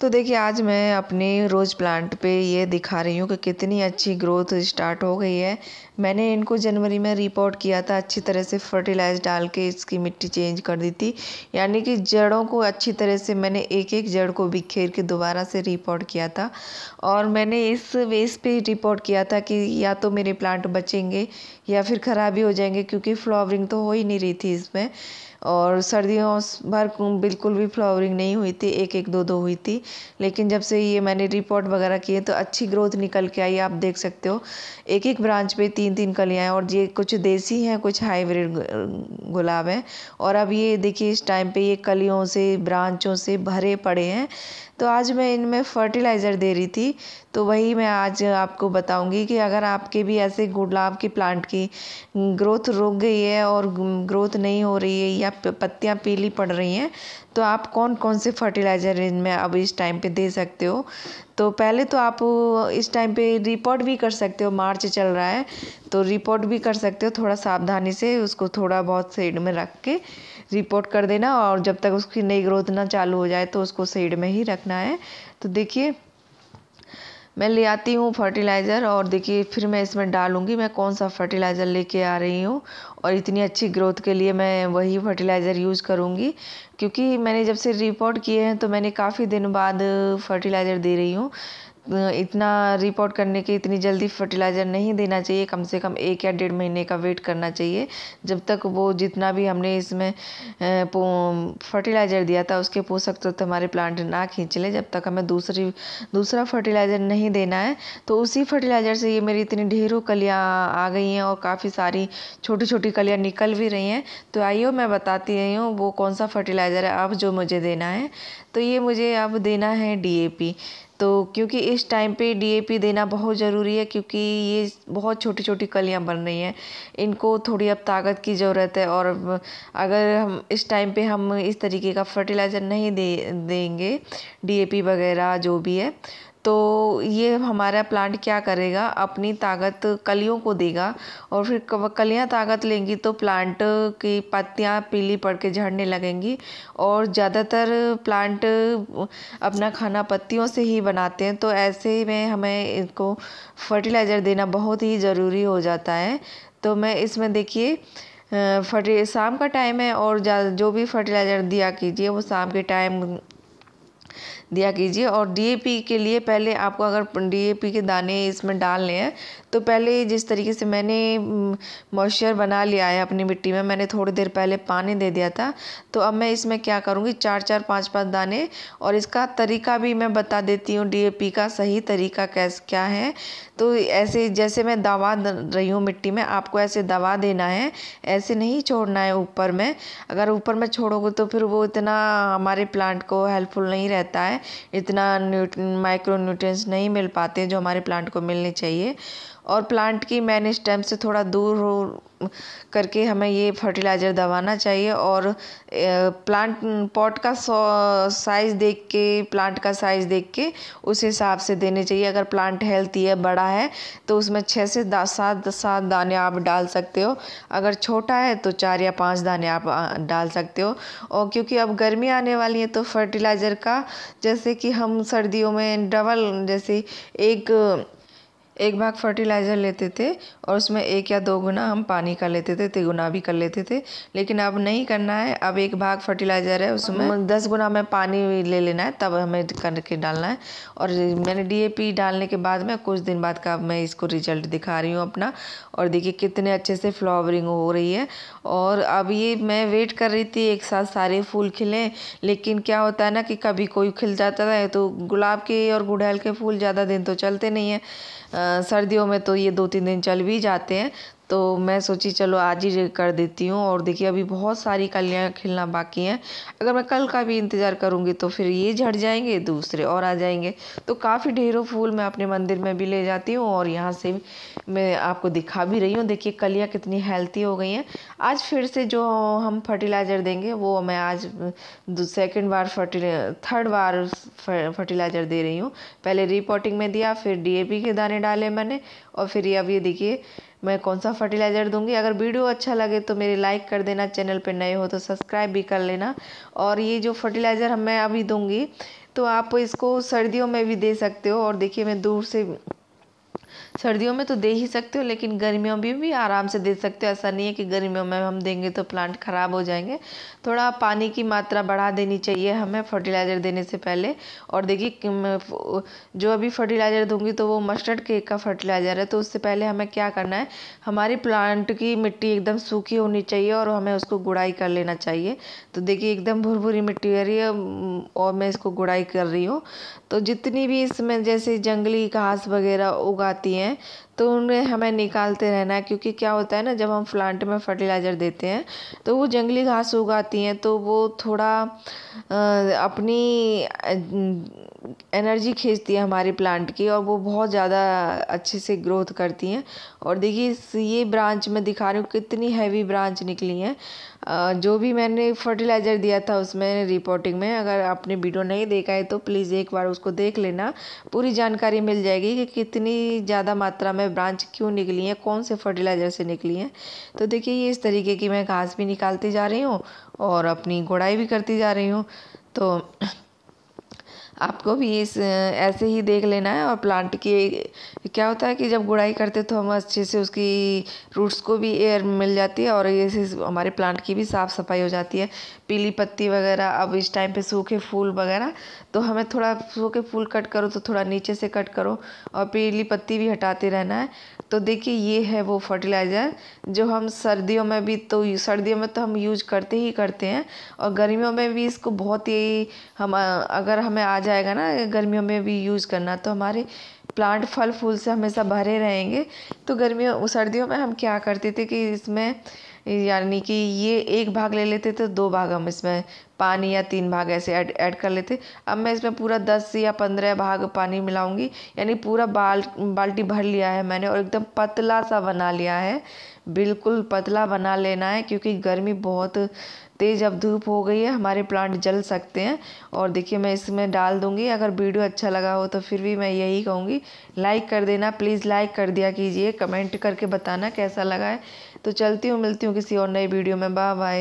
तो देखिए, आज मैं अपने रोज़ प्लांट पे ये दिखा रही हूँ कि कितनी अच्छी ग्रोथ स्टार्ट हो गई है। मैंने इनको जनवरी में रिपोर्ट किया था, अच्छी तरह से फर्टिलाइज डाल के इसकी मिट्टी चेंज कर दी थी। यानी कि जड़ों को अच्छी तरह से मैंने एक एक जड़ को बिखेर के दोबारा से रिपोर्ट किया था। और मैंने इस वेस पे रिपोर्ट किया था कि या तो मेरे प्लांट बचेंगे या फिर ख़राबी हो जाएँगे, क्योंकि फ्लावरिंग तो हो ही नहीं रही थी इसमें। और सर्दियों भर बिल्कुल भी फ्लावरिंग नहीं हुई थी एक एक दो दो हुई थी। लेकिन जब से ये मैंने रिपोर्ट वगैरह किए तो अच्छी ग्रोथ निकल के आई, आप देख सकते हो। एक एक ब्रांच पे तीन तीन कलियाँ हैं और ये कुछ देसी हैं, कुछ हाइब्रिड गुलाब हैं। और अब ये देखिए, इस टाइम पे ये कलियों से ब्रांचों से भरे पड़े हैं। तो आज मैं इनमें फर्टिलाइज़र दे रही थी। तो वही मैं आज आपको बताऊँगी कि अगर आपके भी ऐसे गुलाब के प्लांट की ग्रोथ रुक गई है और ग्रोथ नहीं हो रही है, या पत्तियाँ पीली पड़ रही हैं तो आप कौन कौन से फर्टिलाइज़र इनमें अब इस टाइम पे दे सकते हो? तो पहले तो आप इस टाइम पे रिपोर्ट भी कर सकते हो, मार्च चल रहा है तो रिपोर्ट भी कर सकते हो, थोड़ा सावधानी से उसको थोड़ा बहुत साइड में रख के रिपोर्ट कर देना, और जब तक उसकी नई ग्रोथ ना चालू हो जाए तो उसको साइड में ही रखना है। तो देखिए मैं ले आती हूँ फर्टिलाइज़र और देखिए, फिर मैं इसमें डालूँगी। मैं कौन सा फर्टिलाइज़र लेके आ रही हूँ और इतनी अच्छी ग्रोथ के लिए मैं वही फर्टिलाइज़र यूज़ करूँगी। क्योंकि मैंने जब से रिपोर्ट किए हैं तो मैंने काफ़ी दिन बाद फर्टिलाइज़र दे रही हूँ। इतना रिपोर्ट करने के इतनी जल्दी फर्टिलाइज़र नहीं देना चाहिए, कम से कम एक या डेढ़ महीने का वेट करना चाहिए। जब तक वो जितना भी हमने इसमें फर्टिलाइज़र दिया था, उसके पोषक तत्व तो हमारे प्लांट ना खींच ले, जब तक हमें दूसरी, दूसरा फर्टिलाइज़र नहीं देना है तो उसी फर्टिलाइज़र से ये मेरी इतनी ढेरों कलियाँ आ गई हैं और काफ़ी सारी छोटी छोटी कलियाँ निकल भी रही हैं। तो आइयो, मैं बताती रही हूँ वो कौन सा फर्टिलाइज़र है, अब जो मुझे देना है। तो ये मुझे अब देना है डीएपी तो क्योंकि इस टाइम पे डीएपी देना बहुत ज़रूरी है क्योंकि ये बहुत छोटी छोटी कलियाँ बन रही हैं। इनको थोड़ी अब ताकत की ज़रूरत है और अगर हम इस टाइम पे हम इस तरीके का फर्टिलाइज़र नहीं दे, देंगे डीएपी वगैरह जो भी है तो ये हमारा प्लांट क्या करेगा? अपनी ताकत कलियों को देगा और फिर कलियाँ ताकत लेंगी तो प्लांट की पत्तियाँ पीली पड़ के झड़ने लगेंगी और ज़्यादातर प्लांट अपना खाना पत्तियों से ही बनाते हैं तो ऐसे में हमें इनको फर्टिलाइज़र देना बहुत ही ज़रूरी हो जाता है। तो मैं इसमें देखिए फर्टि शाम का टाइम है और जो भी फर्टिलाइज़र दिया कीजिए, वो शाम के टाइम दिया कीजिए। और डीएपी के लिए पहले आपको अगर डीएपी के दाने इसमें डालने हैं तो पहले जिस तरीके से मैंने मॉइस्चर बना लिया है अपनी मिट्टी में, मैंने थोड़ी देर पहले पानी दे दिया था तो अब मैं इसमें क्या करूँगी? चार चार पाँच पाँच दाने। और इसका तरीका भी मैं बता देती हूँ डी का सही तरीका कैस, क्या है। तो ऐसे जैसे मैं दवा रही हूँ मिट्टी में, आपको ऐसे दवा देना है, ऐसे नहीं छोड़ना है ऊपर में। अगर ऊपर में छोड़ोगे तो फिर वो इतना हमारे प्लांट को हेल्पफुल नहीं रहता है। इतना न्यूट माइक्रो न्यूट्रिएंट्स नहीं मिल पाते जो हमारे प्लांट को मिलने चाहिए। और प्लांट की मैन स्टेम से थोड़ा दूर हो, करके हमें ये फर्टिलाइज़र दबाना चाहिए और प्लांट पॉट का साइज़ देख के प्लांट का साइज़ देख के उस हिसाब से देने चाहिए। अगर प्लांट हेल्थी है, बड़ा है तो उसमें छः से सात सात दाने आप डाल सकते हो। अगर छोटा है तो चार या पाँच दाने आप डाल सकते हो। और क्योंकि अब गर्मी आने वाली है तो फर्टिलाइज़र का, जैसे कि हम सर्दियों में डबल जैसे एक एक भाग फर्टिलाइज़र लेते थे और उसमें एक या दो गुना हम पानी का लेते थे, तिगुना भी कर लेते थे। लेकिन अब नहीं करना है। अब एक भाग फर्टिलाइज़र है, उसमें दस गुना में पानी ले लेना है, तब हमें करके डालना है। और मैंने डीएपी डालने के बाद में, कुछ दिन बाद का मैं इसको रिज़ल्ट दिखा रही हूँ अपना। और देखिए कितने अच्छे से फ्लावरिंग हो रही है। और अब ये मैं वेट कर रही थी एक साथ सारे फूल खिलें, लेकिन क्या होता है ना कि कभी कोई खिल जाता है तो गुलाब के और गुड़हल के फूल ज़्यादा दिन तो चलते नहीं हैं। सर्दियों में तो ये दो तीन दिन चल भी जाते हैं। तो मैं सोची चलो आज ही कर देती हूँ और देखिए अभी बहुत सारी कलियाँ खिलना बाकी हैं। अगर मैं कल का भी इंतज़ार करूँगी तो फिर ये झड़ जाएँगे, दूसरे और आ जाएँगे। तो काफ़ी ढेरों फूल मैं अपने मंदिर में भी ले जाती हूँ और यहाँ से मैं आपको दिखा भी रही हूँ। देखिए कलियाँ कितनी हेल्थी हो गई हैं। आज फिर से जो हम फर्टिलाइज़र देंगे, वो मैं आज सेकेंड बार फर्टि थर्ड बार फर्टिलाइज़र दे रही हूँ। पहले रिपोर्टिंग में दिया, फिर डीएपी के दाने डाले मैंने और फिर ये अब ये देखिए, मैं कौन सा फर्टिलाइज़र दूँगी? अगर वीडियो अच्छा लगे तो मेरे लाइक कर देना चैनल पे नए हो तो सब्सक्राइब भी कर लेना। और ये जो फर्टिलाइज़र हम मैं अभी दूँगी तो आप इसको सर्दियों में भी दे सकते हो। और देखिए, मैं दूर से सर्दियों में तो दे ही सकते हो, लेकिन गर्मियों में भी आराम से दे सकते हो। ऐसा नहीं है कि गर्मियों में हम देंगे तो प्लांट ख़राब हो जाएँगे। थोड़ा पानी की मात्रा बढ़ा देनी चाहिए हमें फर्टिलाइज़र देने से पहले। और देखिए जो अभी फर्टिलाइज़र दूँगी तो वो मस्टर्ड केक का फर्टिलाइज़र है तो उससे पहले हमें क्या करना है? हमारी प्लांट की मिट्टी एकदम सूखी होनी चाहिए और हमें उसको गुड़ाई कर लेना चाहिए। तो देखिए, एकदम भुरभुरी मिट्टी आ रही है और मैं इसको गुड़ाई कर रही हूँ। तो जितनी भी इसमें जैसे जंगली घास वगैरह उगाती हैं हैं। तो उन्हें हमें निकालते रहना है, क्योंकि क्या होता है ना, जब हम प्लांट में फर्टिलाइज़र देते हैं तो वो जंगली घास उगाती हैं तो वो थोड़ा अपनी एनर्जी खींचती है हमारी प्लांट की, और वो बहुत ज़्यादा अच्छे से ग्रोथ करती हैं। और देखिए ये ब्रांच में दिखा रही हूँ, कितनी हैवी ब्रांच निकली हैं। जो भी मैंने फर्टिलाइज़र दिया था, उसमें रिपोर्टिंग में, अगर आपने वीडियो नहीं देखा है तो प्लीज़ एक बार उसको देख लेना। पूरी जानकारी मिल जाएगी कि कितनी ज़्यादा मात्रा में ब्रांच क्यों निकली है? कौन से फर्टिलाइज़र से निकली हैं? तो देखिए, ये इस तरीके की मैं घास भी निकालती जा रही हूँ और अपनी गुड़ाई भी करती जा रही हूँ। तो आपको भी इस, ऐसे ही देख लेना है और प्लांट की, क्या होता है कि जब गुड़ाई करते तो हम अच्छे से उसकी रूट्स को भी एयर मिल जाती है और ऐसे हमारे प्लांट की भी साफ़ सफ़ाई हो जाती है। पीली पत्ती वगैरह, अब इस टाइम पे सूखे फूल वगैरह तो हमें थोड़ा सूखे फूल कट करो तो थोड़ा नीचे से कट करो और पीली पत्ती भी हटाते रहना है। तो देखिए, ये है वो फर्टिलाइज़र जो हम सर्दियों में भी तो सर्दियों में तो हम यूज़ करते ही करते हैं और गर्मियों में भी इसको बहुत ही हम, अगर हमें आ जाएगा ना, गर्मियों में भी यूज़ करना। तो हमारे प्लांट फल फूल से हमेशा भरे रहेंगे। तो गर्मियों, सर्दियों में हम क्या करते थे कि इसमें, यानी कि ये एक भाग ले लेते थे दो भाग हम इसमें, पानी या तीन भाग ऐसे ऐड ऐड कर लेते। अब मैं इसमें पूरा दस या पंद्रह भाग पानी मिलाऊँगी। यानी पूरा बाल, बाल्टी भर लिया है मैंने और एकदम पतला सा बना लिया है। बिल्कुल पतला बना लेना है क्योंकि गर्मी बहुत तेज़ अब धूप हो गई है, हमारे प्लांट जल सकते हैं। और देखिए, मैं इसमें डाल दूँगी। अगर वीडियो अच्छा लगा हो तो फिर भी मैं यही कहूँगी लाइक कर देना। प्लीज़ लाइक कर दिया कीजिए कमेंट करके बताना कैसा लगा है। तो चलती हूँ, मिलती हूँ किसी और नई वीडियो में। Bye bye